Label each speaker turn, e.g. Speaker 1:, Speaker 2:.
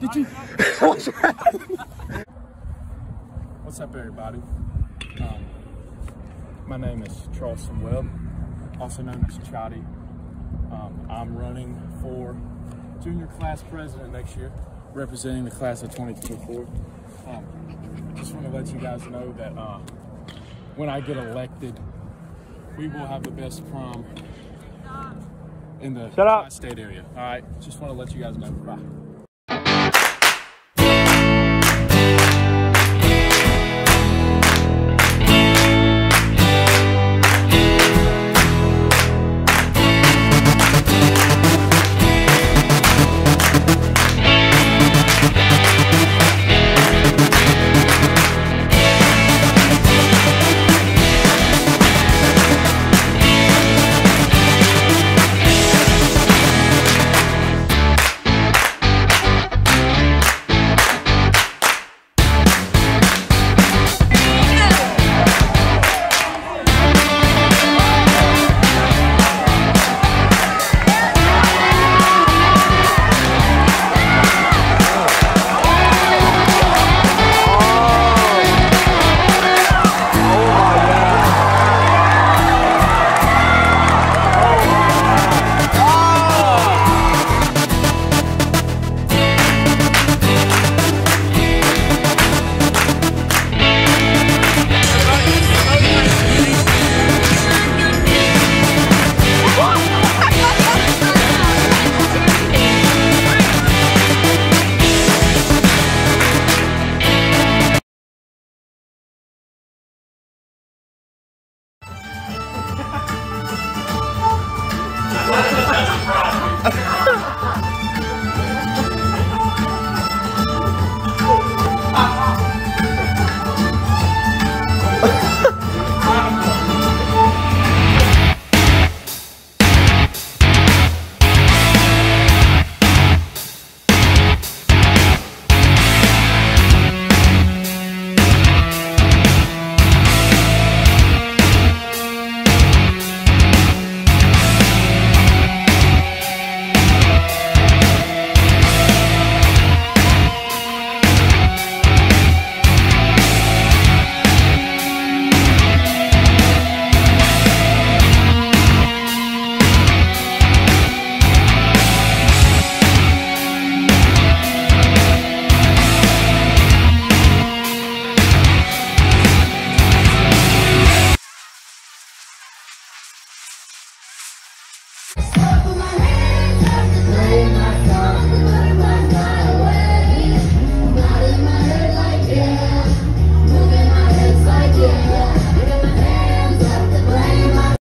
Speaker 1: Did you? What's up, everybody? Um, my name is Charleston Webb, also known as Choddy. Um, I'm running for junior class president next year, representing the class of 2024. Um, just want to let you guys know that uh, when I get elected, we will have the best prom in the state area. All right, just want to let you guys know. Bye.